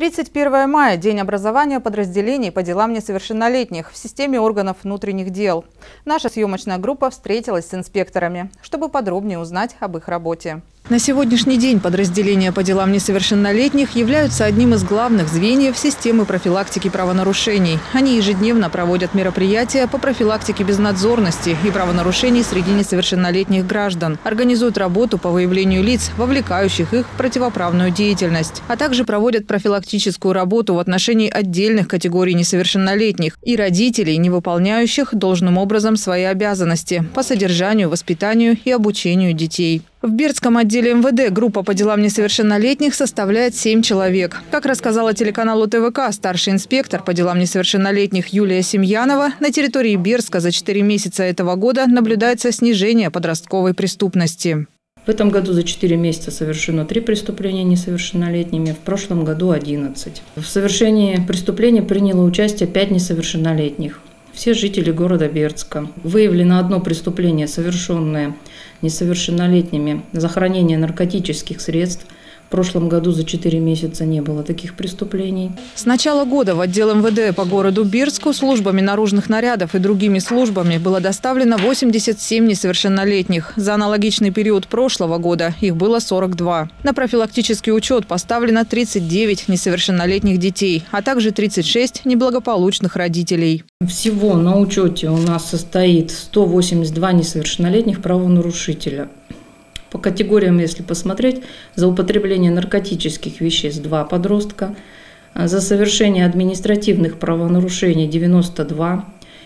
31 мая – День образования подразделений по делам несовершеннолетних в системе органов внутренних дел. Наша съемочная группа встретилась с инспекторами, чтобы подробнее узнать об их работе. На сегодняшний день подразделения по делам несовершеннолетних являются одним из главных звеньев системы профилактики правонарушений. Они ежедневно проводят мероприятия по профилактике безнадзорности и правонарушений среди несовершеннолетних граждан, организуют работу по выявлению лиц, вовлекающих их в противоправную деятельность, а также проводят профилактическую работу в отношении отдельных категорий несовершеннолетних и родителей, не выполняющих должным образом свои обязанности по содержанию, воспитанию и обучению детей. В Бердском отделе МВД группа по делам несовершеннолетних составляет 7 человек. Как рассказала телеканалу ТВК старший инспектор по делам несовершеннолетних Юлия Семьянова, на территории Бердска за 4 месяца этого года наблюдается снижение подростковой преступности. В этом году за 4 месяца совершено 3 преступления несовершеннолетними, в прошлом году 11. В совершении преступления приняло участие 5 несовершеннолетних все жители города Бердска. Выявлено одно преступление, совершенное несовершеннолетними за хранение наркотических средств – в прошлом году за 4 месяца не было таких преступлений. С начала года в отдел МВД по городу Бирску службами наружных нарядов и другими службами было доставлено 87 несовершеннолетних. За аналогичный период прошлого года их было 42. На профилактический учет поставлено 39 несовершеннолетних детей, а также 36 неблагополучных родителей. Всего на учете у нас состоит 182 несовершеннолетних правонарушителя. По категориям, если посмотреть, за употребление наркотических веществ 2 подростка, за совершение административных правонарушений 92,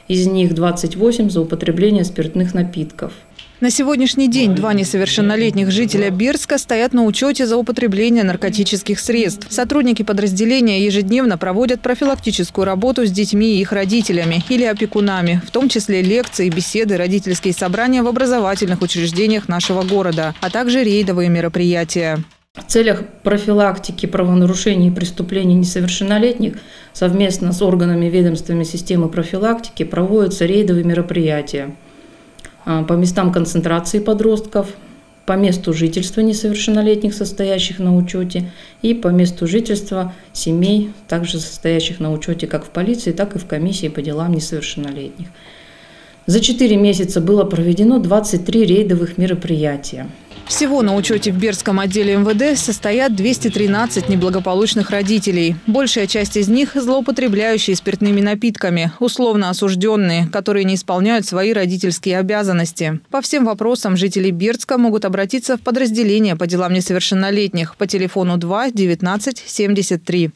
из них 28 за употребление спиртных напитков – на сегодняшний день два несовершеннолетних жителя Берска стоят на учете за употребление наркотических средств. Сотрудники подразделения ежедневно проводят профилактическую работу с детьми и их родителями или опекунами, в том числе лекции, беседы, родительские собрания в образовательных учреждениях нашего города, а также рейдовые мероприятия. В целях профилактики правонарушений и преступлений несовершеннолетних совместно с органами ведомствами системы профилактики проводятся рейдовые мероприятия. А, по местам концентрации подростков, по месту жительства несовершеннолетних, состоящих на учете, и по месту жительства семей, также состоящих на учете как в полиции, так и в комиссии по делам несовершеннолетних. За 4 месяца было проведено 23 рейдовых мероприятия. Всего на учете в Бердском отделе МВД состоят 213 неблагополучных родителей. Большая часть из них – злоупотребляющие спиртными напитками, условно осужденные, которые не исполняют свои родительские обязанности. По всем вопросам жители Бердска могут обратиться в подразделение по делам несовершеннолетних по телефону 2 19 73.